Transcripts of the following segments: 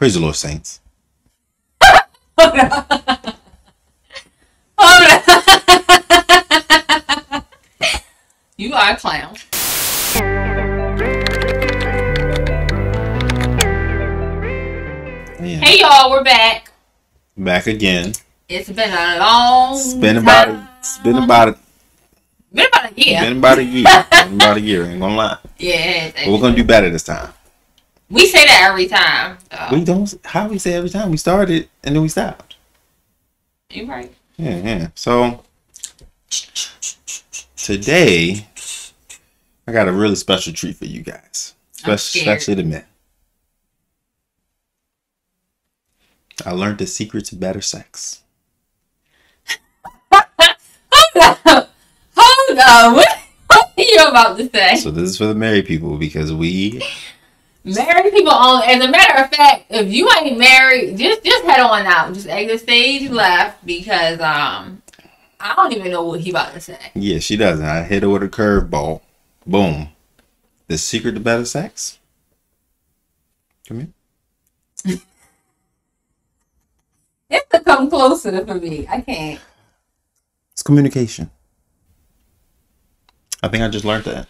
Praise the Lord, saints. Hold on. Hold on. you are a clown. Yeah. Hey y'all, we're back. Back again. It's been a long It's been about a, it's been about a, been about a year. been about a year. been about a year. Ain't gonna lie. yeah, But we're gonna do better this time. We say that every time. So. We don't. How we say every time we started and then we stopped. You right. Yeah, yeah. So today, I got a really special treat for you guys, especially, especially the men. I learned the secret to better sex. Hold on. Hold on. What, what are you about to say? So this is for the married people because we Married people only. As a matter of fact, if you ain't married, just just head on out. Just exit stage left because um I don't even know what he about to say. yeah she doesn't. I hit her with a curveball. Boom. The secret to better sex. Come here. It's to come closer for me. I can't. It's communication. I think I just learned that.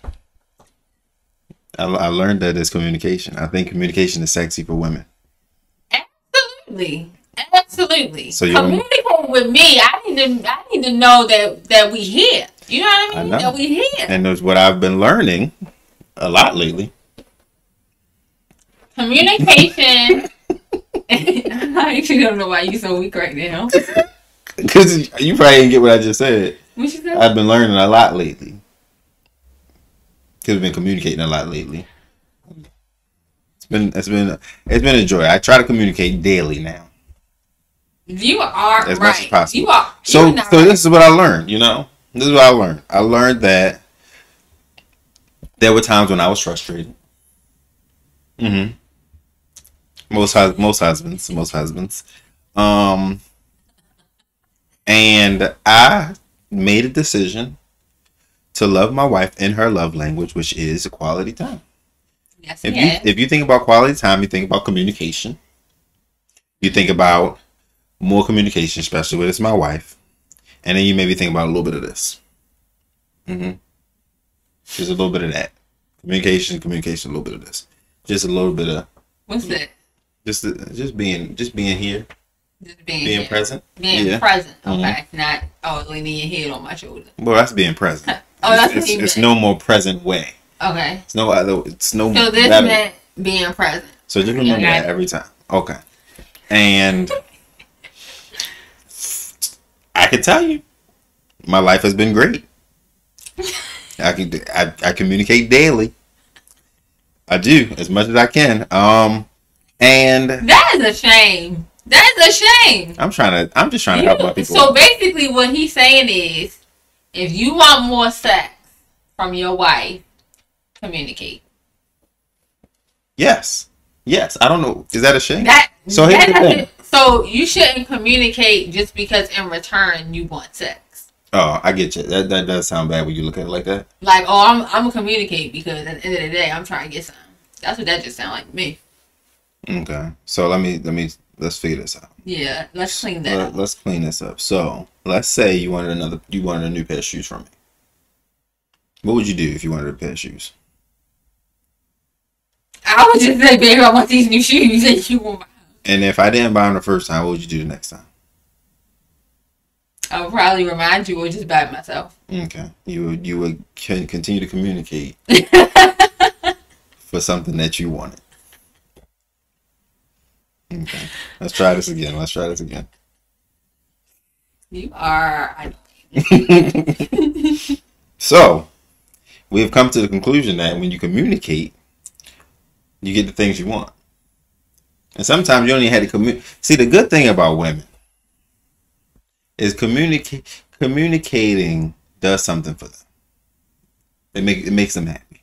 I, I learned that it's communication. I think communication is sexy for women. Absolutely. Absolutely. So you- communicate with me. I need to I need to know that that we here. You know what I I mean? know. That we here. And that's what I've been learning a lot lately. Communication. I actually don't know why you're so weak right now. Because you probably didn't get what I just said. What you said? I've been learning a lot lately. Because we've been communicating a lot lately. It's been it's been it's been a joy. I try to communicate daily now. You are As right. much as possible. You are. So so right. this is what I learned, you know? This is what I learned. I learned that there were times when I was frustrated. Mm-hmm. Most most husbands, most husbands. Um and I made a decision to love my wife in her love language, which is quality time. Yes, If yes. you if you think about quality time, you think about communication. You think about more communication, especially when it's my wife, and then you maybe think about a little bit of this. Mm-hmm. Just a little bit of that communication, communication, a little bit of this. Just a little bit of What's that? just just being just being here, Just being, being present. Being Yeah. present. Okay. Not oh leaning your head on my shoulder. Well, that's being present. Oh, that's it's, it's, it's no more present way. Okay. It's no other. It's no. So this meant being present. So just remember that every time. Okay. And I can tell you, my life has been great. I can I, I communicate daily. I do as much as I can. Um, and That is a shame. That is a shame. I'm trying to. I'm just trying to help my people. so basically, what he's saying is, if you want more sex from your wife, communicate. yes, yes. I don't know. Is that a shame? That So here's the thing. So you shouldn't communicate just because in return you want sex. oh, I get you. That that does sound bad when you look at it like that. Like, oh, I'm I'm gonna communicate because at the end of the day, I'm trying to get some. That's what that just sound like to me. Okay. So let me let me let's figure this out. Yeah, let's clean that. Let, up. let's clean this up. So let's say you wanted another, you wanted a new pair of shoes from me. What would you do if you wanted a pair of shoes? I would just say, baby, I want these new shoes, and you want. And if I didn't buy them the first time, what would you do the next time? I would probably remind you or just buy it myself. Okay, you would you would can continue to communicate for something that you wanted. Okay, let's try this again. Let's try this again. You are. So, we have come to the conclusion that when you communicate, you get the things you want. And sometimes you don't even have to communicate. See, the good thing about women is communicate communicating does something for them. It make it makes them happy.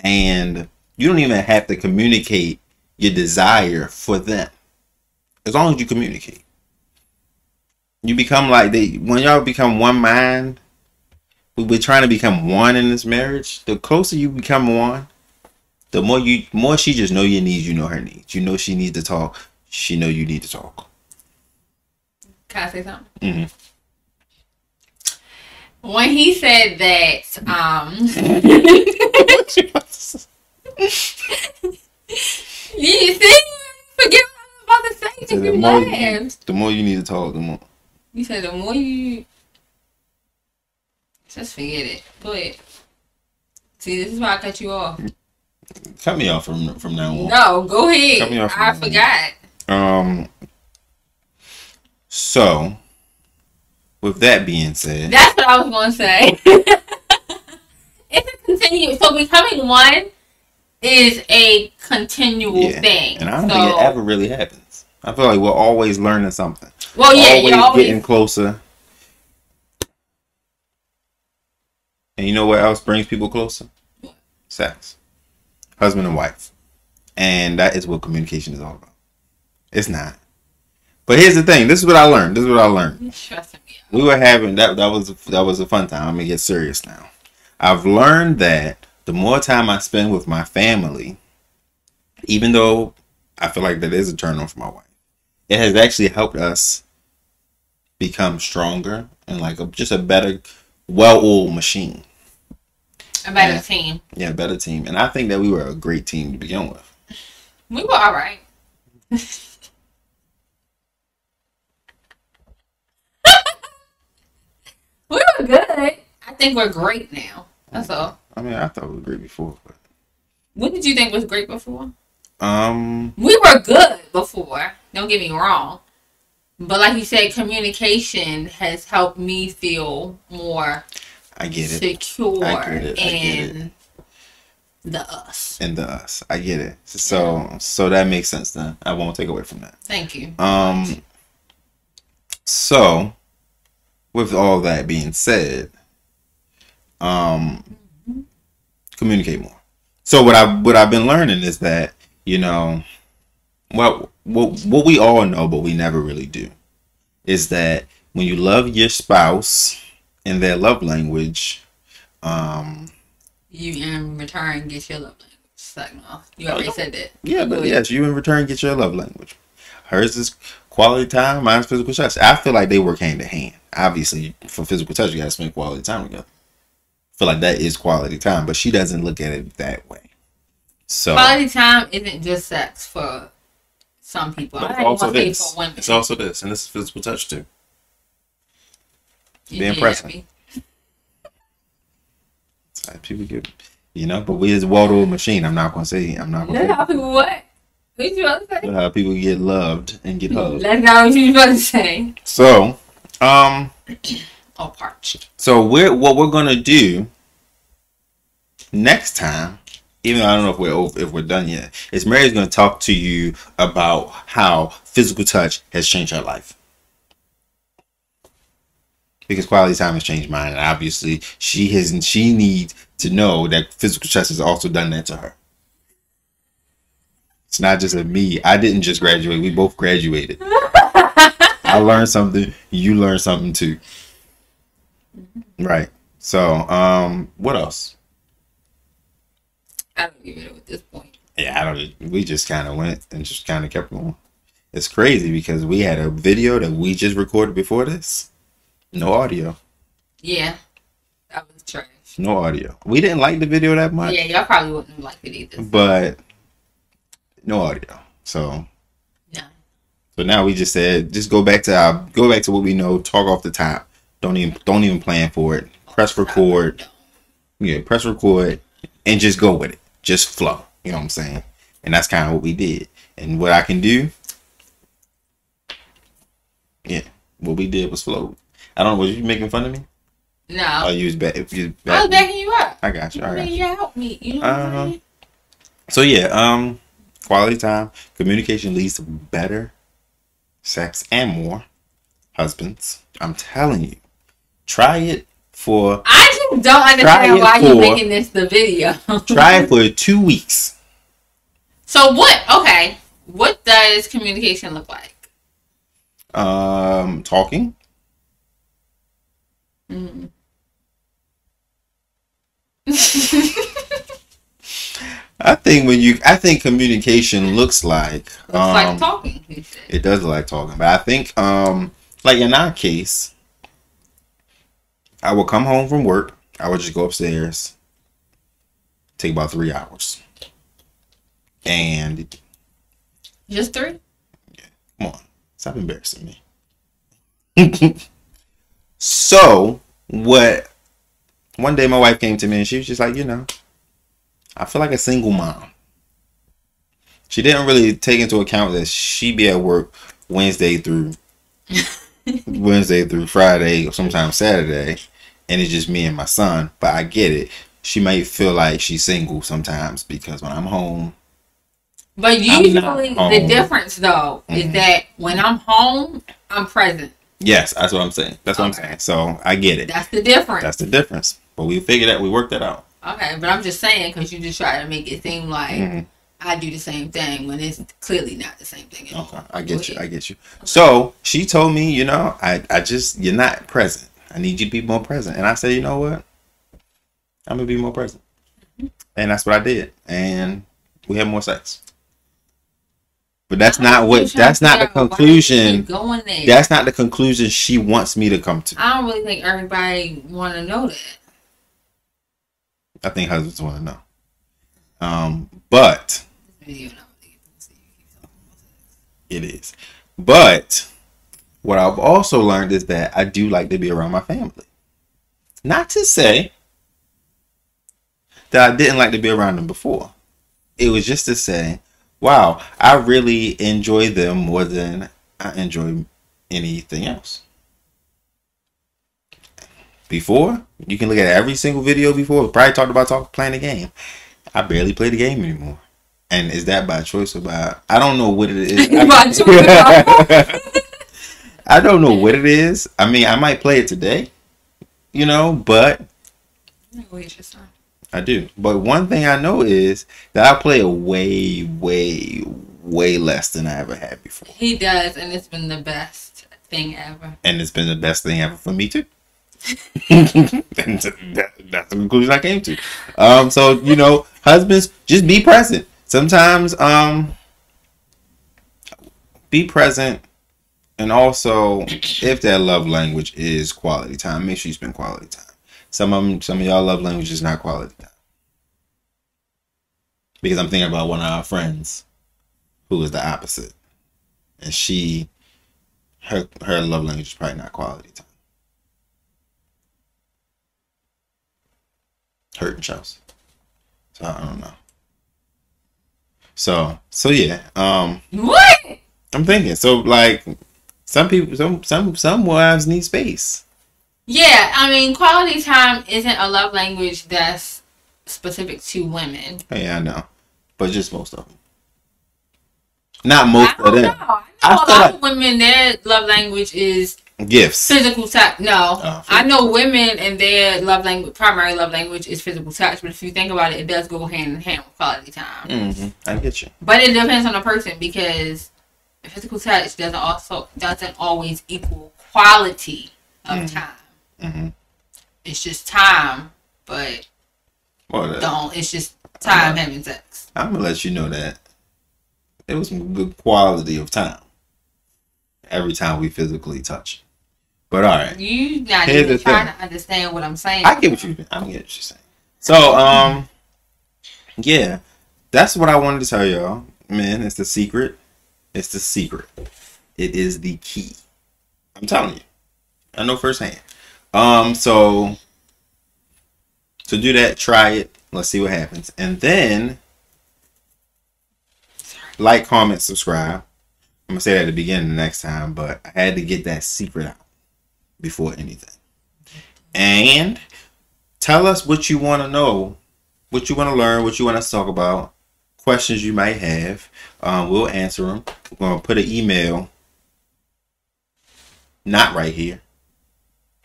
And you don't even have to communicate your desire for them. As long as you communicate. You become like they when y'all become one mind we- we're trying to become one in this marriage. The closer you become one, The more you, more she just know your needs. You know her needs. You know she needs to talk. She know you need to talk. Can I say something? hmm When he said that, um, you see, forget what I was about to say. So If the you more, laughed. the more you need to talk, the more. You said the more you just forget it. Go ahead. See, this is why I cut you off. Cut me off from from now on. No, go ahead. Cut me off I forgot. Um. So, with that being said, That's what I was going to say. it's a continue. So becoming one is a continual yeah, thing. and I don't so, think it ever really happens. I feel like we're always learning something. Well, yeah, always you're always getting closer. And you know what else brings people closer? Sex. Husband and wife. And that is what communication is all about. It's not. But here's the thing. This is what I learned. This is what I learned. We were having that that was that was a fun time. I'm gonna get serious now. I've learned that the more time I spend with my family, even though I feel like that is a turn on for my wife, it has actually helped us become stronger and like a, just a better, well-oiled machine. A better Yeah. team. Yeah, better team. And I think that we were a great team to begin with. We were all right. we were good. I think we're great now. That's all. I mean, I thought we were great before, but What did you think was great before? um, We were good before. Don't get me wrong. But like you said, communication has helped me feel more I get it. secure I get it. I get in the us. And the us, I get it. So, so that makes sense. Then I won't take away from that. Thank you. Um. So, with all that being said, um, communicate more. So what I what I've been learning is that you know, what what what we all know, but we never really do, is that when you love your spouse in their love language, um, You in return get your love language. Off. You already said that. Yeah, but yes, you in return get your love language. Hers is quality time, mine's physical touch. I feel like they work hand in hand. Obviously, for physical touch, you gotta spend quality time together. I feel like that is quality time, but she doesn't look at it that way. So Quality time isn't just sex for some people. but it's also want this. for women. It's also this, and this is physical touch too. You being present. me. Like people get, you know, but we is well-oiled machine. I'm not gonna say. I'm not gonna That's say how people what? What you about to say? how people get loved and get hugged. That's not what you about to say. So, um. Oh, parched. So we're what we're gonna do next time, even though I don't know if we're over, if we're done yet, is Mary's gonna talk to you about how physical touch has changed her life. Because quality time has changed mine, and obviously she has she needs to know that physical touch has also done that to her. It's not just a me. I didn't just graduate. We both graduated. I learned something. You learned something too. Right. So, um, what else? I don't even know at this point. Yeah, I don't. We just kind of went and just kind of kept going. It's crazy because we had a video that we just recorded before this. No audio. Yeah, that was trash. No audio. We didn't like the video that much, Yeah, y'all probably wouldn't like it either. but no audio. So, No. so now we just said, just go back to our, go back to what we know. Talk off the top. Don't even, don't even plan for it. Press record. Yeah, press record and just go with it. Just flow. You know what I'm saying? And that's kind of what we did. And what I can do, yeah, what we did was flow. I don't know. Was you making fun of me? No. Oh, you was back. You I was backing you up. I got you. I I got mean, you. help me. You know what Uh-huh. I'm saying? So yeah, um, quality time, communication leads to better sex and more. Husbands, I'm telling you, try it for I just don't understand why you for- making this the video. try it for two weeks. so what? Okay, what does communication look like? Um, talking, Mm. I think when you, I think communication looks like, Looks like um, talking. it does look like talking, but I think, um, like in our case, I would come home from work. I would just go upstairs, take about three hours, and Just three? Yeah. Come on, stop embarrassing me. so, what? One day, my wife came to me and she was just like, you know, I feel like a single mom. She didn't really take into account that she'd be at work Wednesday through Wednesday through Friday, or sometimes Saturday, and it's just me and my son. But I get it. She might feel like she's single sometimes because when I'm home, But usually the difference though is Mhm. that when I'm home, I'm present. yes, that's what I'm saying. That's what I'm saying. So I get it. That's the difference. That's the difference. But we figured that we worked that out. okay, but I'm just saying because you just try to make it seem like Mhm. I do the same thing when it's clearly not the same thing. Okay, I get you. I get you. So she told me, you know, I, I just you're not present. I need you to be more present. And I said, you know what? I'm gonna be more present. And that's what I did. And we had more sex. But that's not what that's not the figure out why you conclusion. Going there. That's not the conclusion she wants me to come to. I don't really think everybody want to know that. I think husbands want to know. Um, but Video not really It is. But what I've also learned is that I do like to be around my family. Not to say that I didn't like to be around them before. It was just to say, wow, I really enjoy them more than I enjoy anything else. Before, you can look at every single video before, we probably talked about talk, playing the game. I barely play the game anymore. And is that by choice or by I don't know what it is. By choice. I don't know what it is. I mean, I might play it today, you know, but Wait, your son. I do. But one thing I know is that I play a way, way, way less than I ever had before. He does, and it's been the best thing ever. And it's been the best thing ever for me too. that, that's the conclusion I came to. Um, so you know, husbands, just be present. Sometimes, um, be present, and also if that love language is quality time, make sure you spend quality time. Some of them, some of y'all love language is not quality time. Because I'm thinking about one of our friends who is the opposite, and she, her her love language is probably not quality time. Hurting Chelsea. So I don't know. So so yeah, um, What? I'm thinking. So like, some people, some some some wives need space. Yeah, I mean, quality time isn't a love language that's specific to women. Yeah, I know, but just most of them. Not most I of don't know. them. I I know a lot like- of women, their love language is Gifts. physical touch. No, Oh, I know women and their love language, primary love language is physical touch. But if you think about it, it does go hand in hand with quality time. hmm I get you. But it depends on the person because physical touch doesn't also doesn't always equal quality of Mhm. time. hmm It's just time, but Well, uh, don't. It's just time Uh, having sex. I'm gonna let you know that it was some good quality of time. Every time we physically touch. But all right. You not Here's even trying thing. to understand what I'm saying. I get what you. I get what you're saying. So, um, yeah, that's what I wanted to tell y'all, man. It's the secret. It's the secret. It is the key. I'm telling you. I know firsthand. Um, so to do that, try it. Let's see what happens, and then like, comment, subscribe. I'm gonna say that at the beginning the next time, but I had to get that secret out before anything. And tell us what you want to know, what you want to learn, what you want us to talk about, questions you might have. Um, we'll answer them. We're going to put an email, not right here.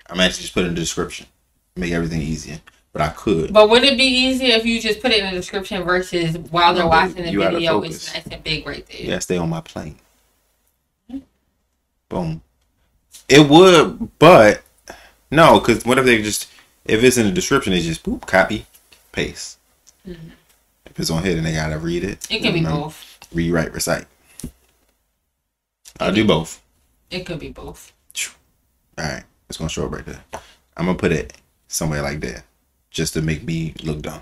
I'm actually just put it in the description, make everything easier. But I could. But would it be easier if you just put it in the description versus while they're watching the you video, it's nice and big right there? Yeah, stay on my plane. Boom. It would, but no, because what if they just if it's in the description, they just boop copy, paste. Mhm. If it's on here, then they gotta read it. It can be Remember? both. Rewrite, recite. I'll do both. It could be both. All right, it's gonna show up right there. I'm gonna put it somewhere like that, just to make me look dumb.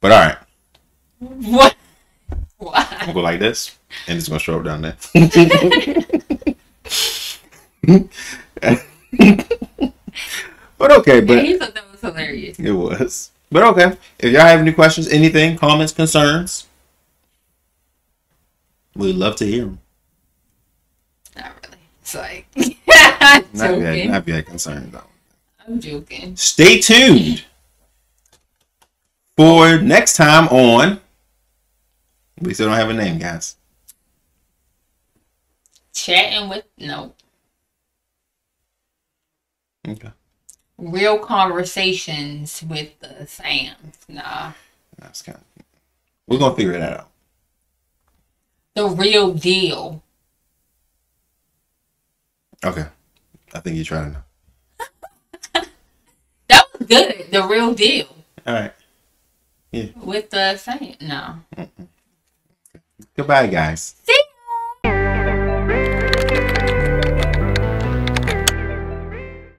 But all right, What? I'm gonna go like this, and it's gonna show up down there. but okay, Yeah, but he thought that was hilarious. it was. But okay, if y'all have any questions, anything, comments, concerns, we'd love to hear them. Not really. It's like, Not yet, not yet concerned though. I'm joking. Stay tuned for next time on. We still don't have a name, guys. Chatting with no Okay. real conversations with the Sams. Nah, That's kind of. We're gonna figure that out. the real deal. Okay. I think you try to know. That was good. The real deal All right. Yeah. with the Sam. No. Goodbye, guys.